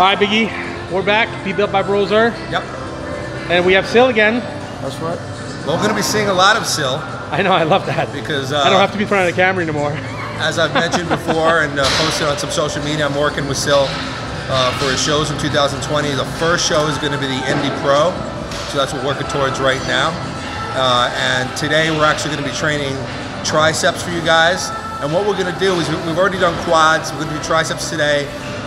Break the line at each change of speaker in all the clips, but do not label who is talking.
Hi, Biggie. We're back. Be built by Broser.
Yep.
And we have Sil again.
That's right.
Well, we're going to be seeing a lot of Sil
I know, I love that.
because uh,
I don't have to be in front of the camera anymore.
as I've mentioned before and uh, posted on some social media, I'm working with Sil uh, for his shows in 2020. The first show is going to be the Indy Pro, so that's what we're working towards right now. Uh, and today we're actually going to be training triceps for you guys. And what we're going to do is we've already done quads. We're going to do triceps today.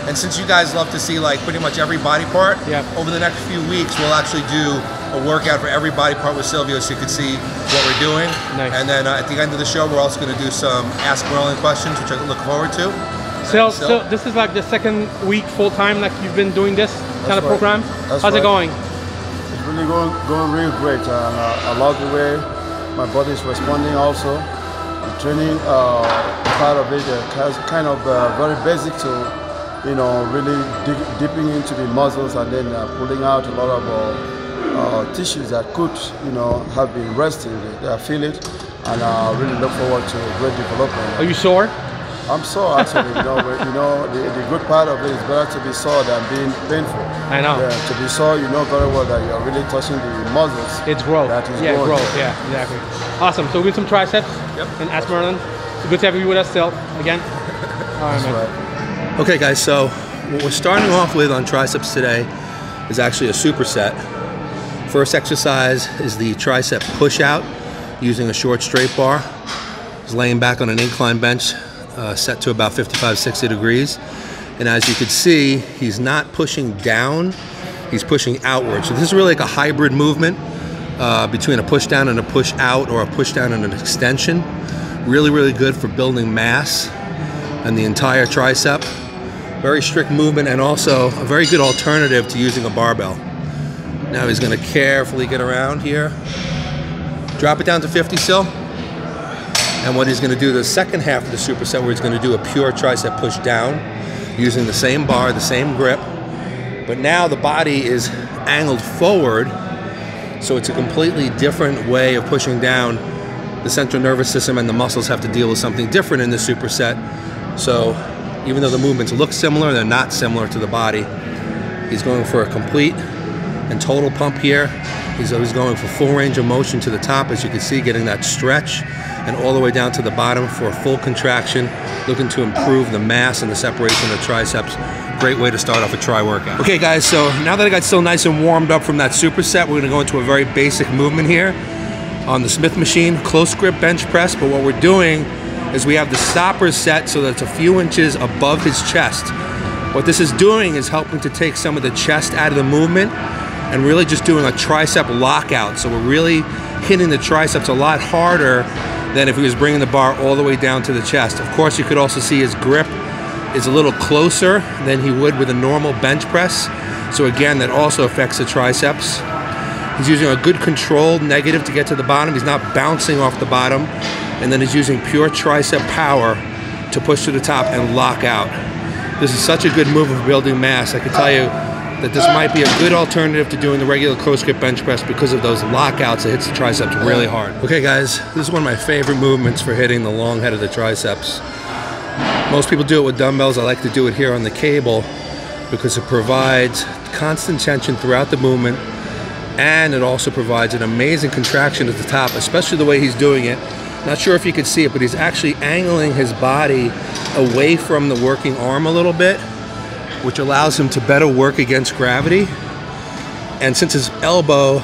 And since you guys love to see like pretty much every body part,
Yep.
over the next few weeks we'll actually do a workout for every body part with Silvio so you can see what we're doing.
Nice.
And then uh, at the end of the show, we're also going to do some Ask Merlin questions, which I look forward to.
Sil,
Sil?
Sil, this is like the second week full time like you've been doing this kind of
right.
program.
That's
How's it going?
It's really going going real great, and uh, I love the way my body is responding. Also, the training uh, part of it uh, has kind of uh, very basic to, you know, really dig, dipping into the muscles and then uh, pulling out a lot of uh, uh, tissues that could, you know, have been resting. I feel it, and I really look forward to great development.
Are you sore?
I'm sore actually. You know, but, you know, the, the good part of it is better to be sore than being painful.
I know.
Yeah, to be sore, you know very well that you're really touching the muscles.
It's growth.
That is
yeah,
growth.
growth. Yeah, exactly. Awesome. So we do some triceps.
Yep.
And ask Merlin. It's good to have you with us Sil again. All right,
That's
man.
right.
Okay, guys, so what we're starting off with on triceps today is actually a superset. First exercise is the tricep push out using a short straight bar. He's laying back on an incline bench uh, set to about 55, 60 degrees. And as you can see, he's not pushing down, he's pushing outward. So this is really like a hybrid movement uh, between a push down and a push out or a push down and an extension. Really, really good for building mass and the entire tricep. Very strict movement and also a very good alternative to using a barbell. Now he's going to carefully get around here. Drop it down to 50 Sil. And what he's going to do the second half of the superset where he's going to do a pure tricep push down using the same bar, the same grip. But now the body is angled forward so it's a completely different way of pushing down. The central nervous system and the muscles have to deal with something different in the superset. So even though the movements look similar, they're not similar to the body. He's going for a complete and total pump here. He's always going for full range of motion to the top, as you can see, getting that stretch, and all the way down to the bottom for a full contraction, looking to improve the mass and the separation of the triceps. Great way to start off a tri workout. Okay, guys, so now that I got Sil nice and warmed up from that superset, we're gonna go into a very basic movement here on the Smith machine, close grip bench press. But what we're doing is we have the stoppers set so that it's a few inches above his chest. What this is doing is helping to take some of the chest out of the movement and really just doing a tricep lockout. So we're really hitting the triceps a lot harder than if he was bringing the bar all the way down to the chest. Of course, you could also see his grip is a little closer than he would with a normal bench press. So again, that also affects the triceps. He's using a good controlled negative to get to the bottom. He's not bouncing off the bottom. And then he's using pure tricep power to push to the top and lock out. This is such a good move of building mass. I can tell you that this might be a good alternative to doing the regular grip bench press because of those lockouts It hits the triceps really hard. Okay guys, this is one of my favorite movements for hitting the long head of the triceps. Most people do it with dumbbells. I like to do it here on the cable because it provides constant tension throughout the movement and it also provides an amazing contraction at the top, especially the way he's doing it. Not sure if you can see it, but he's actually angling his body away from the working arm a little bit, which allows him to better work against gravity. And since his elbow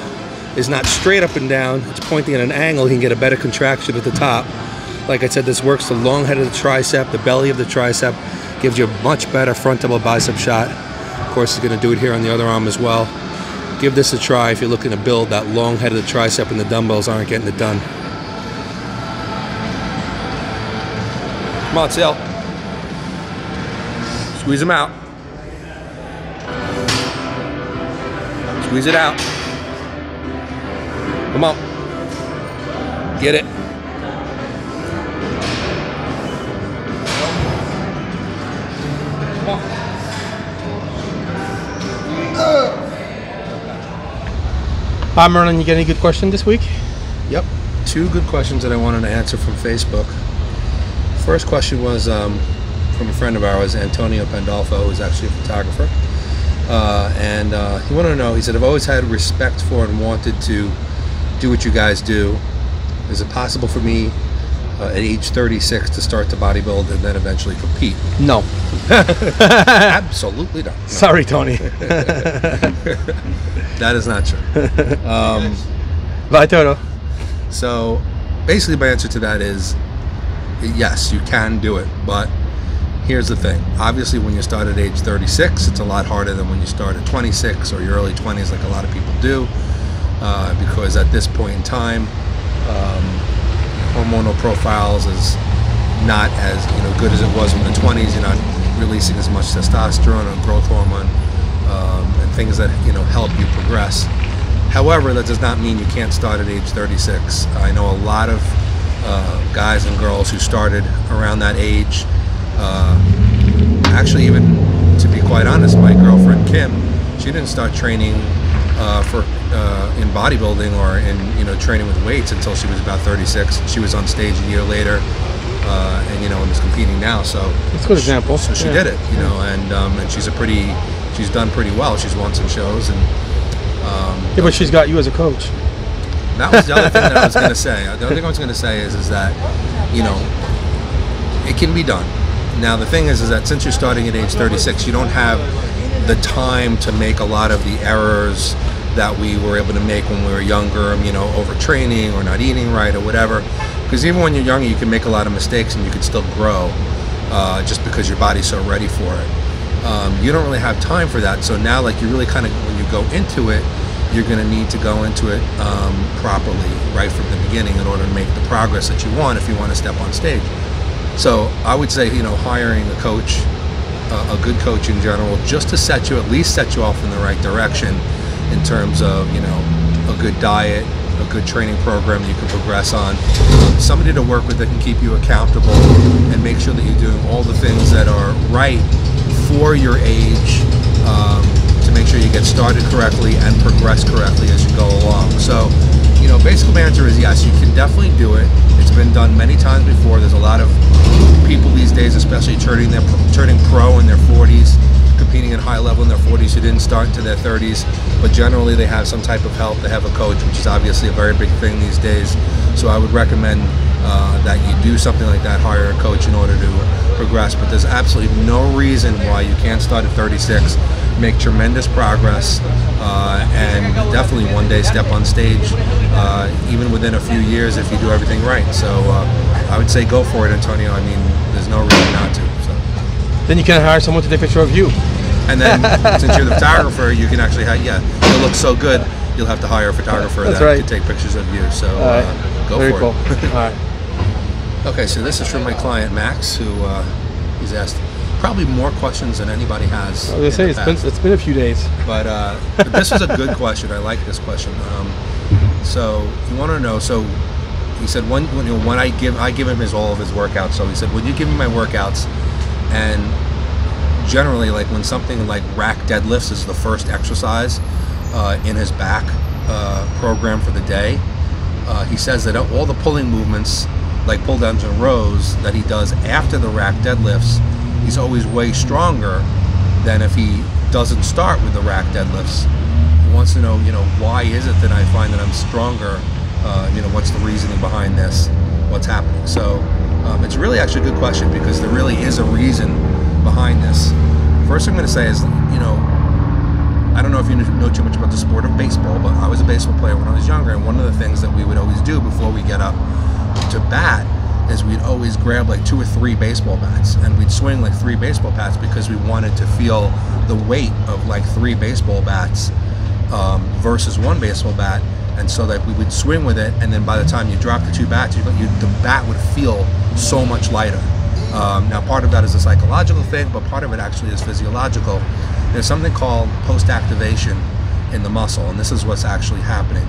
is not straight up and down, it's pointing at an angle, he can get a better contraction at the top. Like I said, this works the long head of the tricep, the belly of the tricep, gives you a much better front double bicep shot. Of course, he's gonna do it here on the other arm as well. Give this a try if you're looking to build that long head of the tricep and the dumbbells aren't getting it done. Come on, Sil. Squeeze them out. Squeeze it out. Come on. Get it. Come on.
Hi, Merlin. You got any good question this week?
Yep. Two good questions that I wanted to answer from Facebook. First question was um, from a friend of ours, Antonio Pandolfo, who's actually a photographer. Uh, and uh, he wanted to know. He said, "I've always had respect for and wanted to do what you guys do. Is it possible for me uh, at age 36 to start to bodybuild and then eventually compete?"
No.
Absolutely not.
Sorry, Tony.
That is not true.
Bye, Toto.
So basically, my answer to that is yes, you can do it. But here's the thing obviously, when you start at age 36, it's a lot harder than when you start at 26 or your early 20s, like a lot of people do. Uh, because at this point in time, um, hormonal profiles is not as you know good as it was in the 20s. You're not releasing as much testosterone or growth hormone um, and things that you know help you progress. However, that does not mean you can't start at age 36. I know a lot of uh, guys and girls who started around that age. Uh, actually, even to be quite honest, my girlfriend Kim, she didn't start training uh, for uh, in bodybuilding or in you know training with weights until she was about 36. She was on stage a year later, uh, and you know, and is competing now. So
That's a good example.
so she
Yeah.
did it, you know, and um, and she's a pretty, she's done pretty well. She's won some shows, and
Yeah, but she's got you as a coach.
That was the other thing that I was going to say. The other thing I was going to say is, is that, you know, it can be done. Now the thing is, is that since you're starting at age 36, you don't have the time to make a lot of the errors that we were able to make when we were younger. You know, overtraining or not eating right or whatever. Because even when you're younger, you can make a lot of mistakes and you can still grow, uh, just because your body's so ready for it. Um, you don't really have time for that. So now, like, you really kind of when you go into it, you're going to need to go into it um, properly right from the beginning in order to make the progress that you want if you want to step on stage. So I would say, you know, hiring a coach, uh, a good coach in general, just to set you at least set you off in the right direction in terms of you know a good diet, a good training program you can progress on, somebody to work with that can keep you accountable and make sure that you're doing all the things that are right for your age. Um, sure you get started correctly and progress correctly as you go along. So, you know, basic answer is yes, you can definitely do it. It's been done many times before. There's a lot of people these days, especially turning their turning pro in their 40s, competing at high level in their 40s, who didn't start into their 30s, but generally they have some type of help. They have a coach, which is obviously a very big thing these days. So I would recommend uh, that you do something like that, hire a coach in order to progress. But there's absolutely no reason why you can't start at 36, make tremendous progress, uh, and definitely one day step on stage, uh, even within a few years if you do everything right. So uh, I would say go for it, Antonio. I mean, there's no reason not to. So.
Then you can hire someone to take a picture of you.
And then since you're the photographer, you can actually have, yeah, it looks so good, you'll have to hire a photographer
That's
that
right.
can take pictures of you. So
right.
uh, go
Very
for
cool.
it.
All right.
Okay, so this is from my client Max, who uh, he's asked probably more questions than anybody has.
I was gonna say it's been it's been a few days.
But, uh, but this is a good question. I like this question. Um, so you want to know? So he said when when, you know, when I give I give him his all of his workouts. So he said, "Would you give me my workouts?" And generally, like when something like rack deadlifts is the first exercise uh, in his back uh, program for the day, uh, he says that all the pulling movements, like pull downs and rows, that he does after the rack deadlifts, he's always way stronger than if he doesn't start with the rack deadlifts. He wants to know, you know, why is it that I find that I'm stronger? Uh, you know, what's the reasoning behind this? What's happening? So um, it's really actually a good question because there really is a reason behind this. First, I'm going to say is, you know, I don't know if you know too much about the sport of baseball, but I was a baseball player when I was younger, and one of the things that we would always do before we get up to bat is we'd always grab like two or three baseball bats, and we'd swing like three baseball bats because we wanted to feel the weight of like three baseball bats um, versus one baseball bat, and so that we would swing with it, and then by the time you drop the two bats, you, you, the bat would feel so much lighter. Um, now, part of that is a psychological thing, but part of it actually is physiological. There's something called post-activation in the muscle, and this is what's actually happening.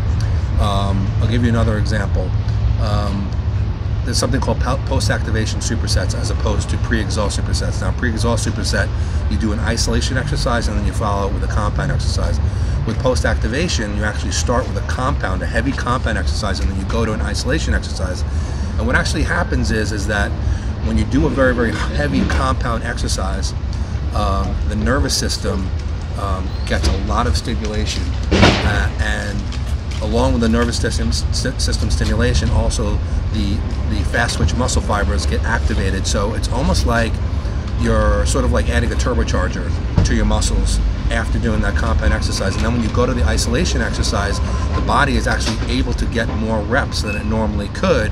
Um, I'll give you another example. Um, there's something called post-activation supersets as opposed to pre-exhaust supersets. Now, pre-exhaust superset, you do an isolation exercise and then you follow it with a compound exercise. With post-activation, you actually start with a compound, a heavy compound exercise, and then you go to an isolation exercise. And what actually happens is, is that when you do a very, very heavy compound exercise, um, the nervous system um, gets a lot of stimulation, uh, and along with the nervous system, system stimulation, also the the fast twitch muscle fibers get activated. So it's almost like you're sort of like adding a turbocharger to your muscles after doing that compound exercise. And then when you go to the isolation exercise, the body is actually able to get more reps than it normally could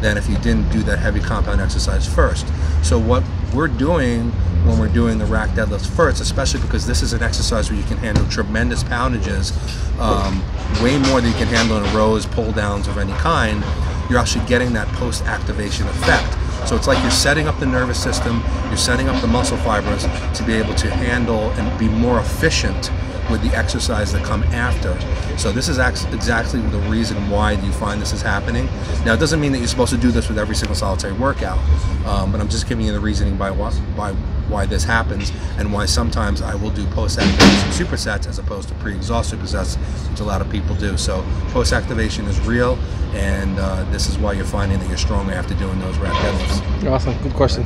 than if you didn't do that heavy compound exercise first. So what we're doing when we're doing the rack deadlifts first, especially because this is an exercise where you can handle tremendous poundages, um, way more than you can handle in rows, pull downs of any kind, you're actually getting that post activation effect. So it's like you're setting up the nervous system, you're setting up the muscle fibers to be able to handle and be more efficient with the exercise that come after. So this is exactly the reason why you find this is happening. Now it doesn't mean that you're supposed to do this with every single solitary workout, um, but I'm just giving you the reasoning by why, why this happens and why sometimes I will do post activation supersets as opposed to pre-exhaust supersets, which a lot of people do. So post activation is real, and uh, this is why you're finding that you're stronger after doing those rack deadlifts.
Awesome, good question.